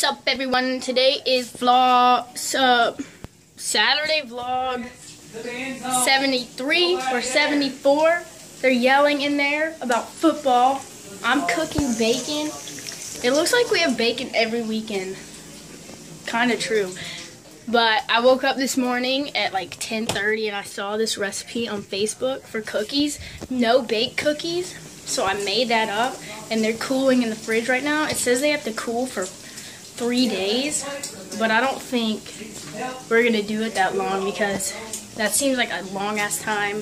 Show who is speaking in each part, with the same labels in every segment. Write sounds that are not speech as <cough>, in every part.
Speaker 1: What's up, everyone? Today is vlog, uh, Saturday vlog 73 or 74. They're yelling in there about football. I'm cooking bacon. It looks like we have bacon every weekend. Kind of true. But I woke up this morning at like 10:30 and I saw this recipe on Facebook for cookies, no bake cookies. So I made that up and they're cooling in the fridge right now. It says they have to cool for 3 days, but I don't think we're going to do it that long because that seems like a long ass time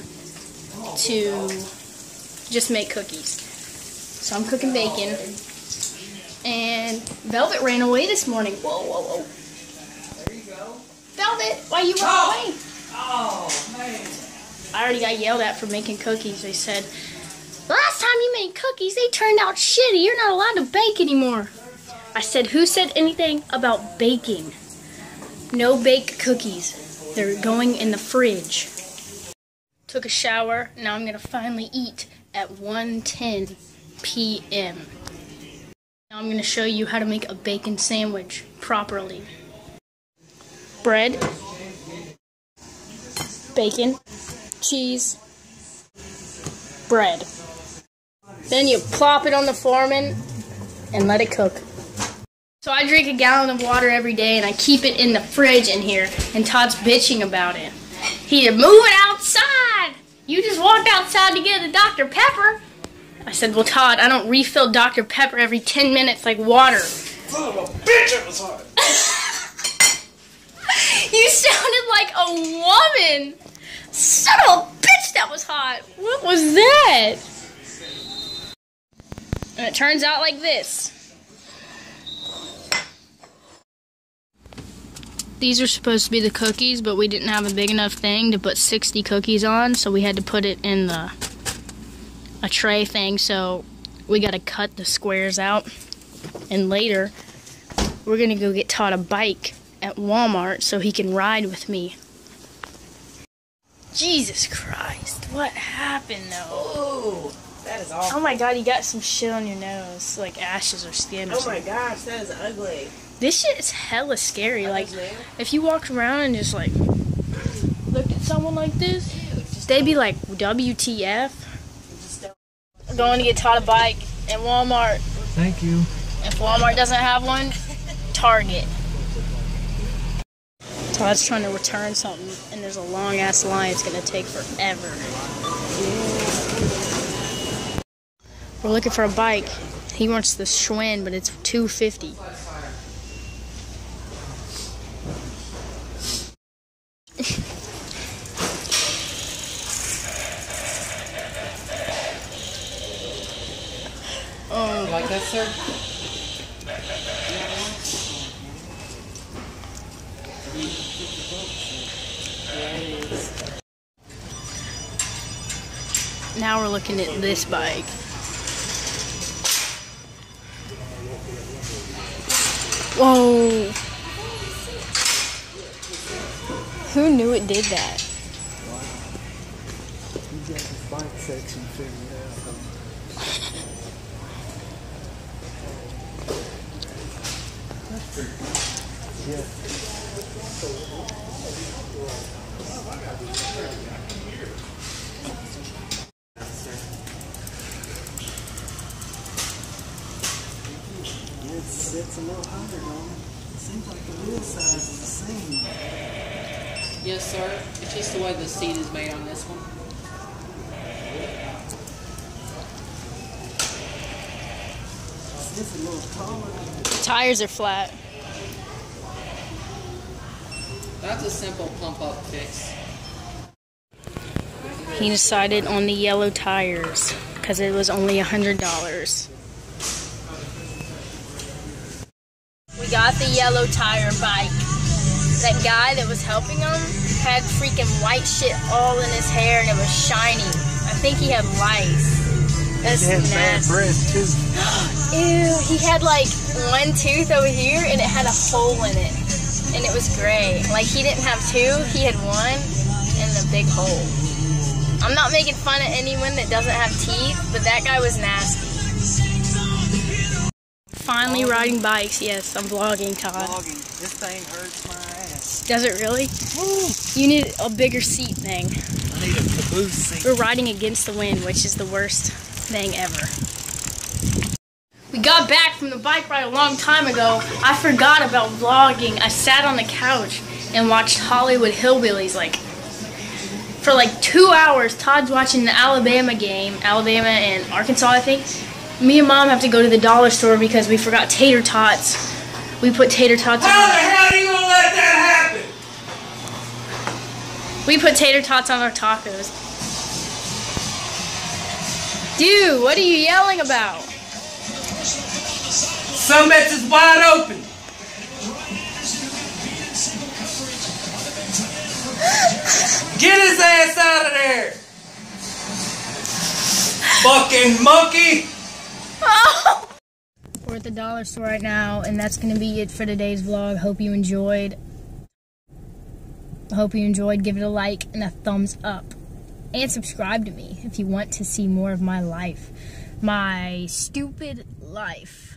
Speaker 1: to just make cookies. So I'm cooking bacon. And Velvet ran away this morning. Whoa, whoa, whoa. There you go. Velvet, why you run oh. away?
Speaker 2: Oh, man.
Speaker 1: I already got yelled at for making cookies. They said, last time you made cookies, they turned out shitty. You're not allowed to bake anymore. I said, who said anything about baking? No bake cookies. They're going in the fridge. Took a shower. Now I'm going to finally eat at 1.10 p.m. Now I'm going to show you how to make a bacon sandwich properly. Bread, bacon, cheese, bread. Then you plop it on the foreman and let it cook. So I drink a gallon of water every day and I keep it in the fridge in here and Todd's bitching about it. He said, move it outside! You just walked outside to get a Dr. Pepper. I said, well Todd, I don't refill Dr. Pepper every 10 minutes like water.
Speaker 2: Son of a bitch, it was hot. <laughs>
Speaker 1: You sounded like a woman! Son of a bitch, that was hot! What was that? And it turns out like this. These are supposed to be the cookies, but we didn't have a big enough thing to put 60 cookies on, so we had to put it in the a tray thing, so we gotta cut the squares out. And later, we're gonna go get Todd a bike at Walmart so he can ride with me. Jesus Christ, what happened though?
Speaker 2: Oh, that is awful.
Speaker 1: Oh my god, you got some shit on your nose, like ashes or skin or
Speaker 2: Oh my gosh, that is ugly.
Speaker 1: This shit is hella scary. Like, if you walked around and just like looked at someone like this, they'd be like, WTF? Going to get Todd a bike at Walmart.
Speaker 2: Thank you.
Speaker 1: If Walmart doesn't have one, Target. Todd's trying to return something, and there's a long ass line. It's gonna take forever. We're looking for a bike. He wants the Schwinn, but it's 250.
Speaker 3: Like that, sir?
Speaker 1: Now we're looking at this bike. Whoa. Who knew it did that?
Speaker 4: You got the bike section figured Yeah. It sits a little higher, don't it? Seems like the wheel size is the same.
Speaker 3: Yes, sir. It's just the way the seat is made on this one.
Speaker 4: It's a little taller.
Speaker 1: The tires are flat.
Speaker 3: That's a simple pump up fix.
Speaker 1: He decided on the yellow tires because it was only a hundred dollars. We got the yellow tire bike. That guy that was helping him had freaking white shit all in his hair and it was shiny. I think he had lice. That's
Speaker 4: It has bad
Speaker 1: nasty.
Speaker 4: breath too. <gasps>
Speaker 1: Ew, he had like one tooth over here and it had a hole in it. And it was great. Like he didn't have two, he had one and a big hole. I'm not making fun of anyone that doesn't have teeth, but that guy was nasty. finally riding bikes. Yes, I'm vlogging, Todd.
Speaker 4: Vlogging. This thing hurts my ass.
Speaker 1: Does it really? You need a bigger seat thing.
Speaker 4: I need a caboose seat.
Speaker 1: We're riding against the wind, which is the worst thing ever. We got back from the bike ride a long time ago. I forgot about vlogging. I sat on the couch and watched Hollywood Hillbillies like for like two hours. Todd's watching the Alabama game, Alabama and Arkansas, I think. Me and mom have to go to the dollar store because we forgot tater tots. We put tater tots
Speaker 2: How the hell are you gonna let that happen?
Speaker 1: We put tater tots on our tacos. Dude, what are you yelling about?
Speaker 2: Summits is wide open. Get his ass out of there. Fucking monkey.
Speaker 1: We're at the dollar store right now, and that's going to be it for today's vlog. Hope you enjoyed. Hope you enjoyed. Give it a like and a thumbs up. And subscribe to me if you want to see more of my life. My stupid life.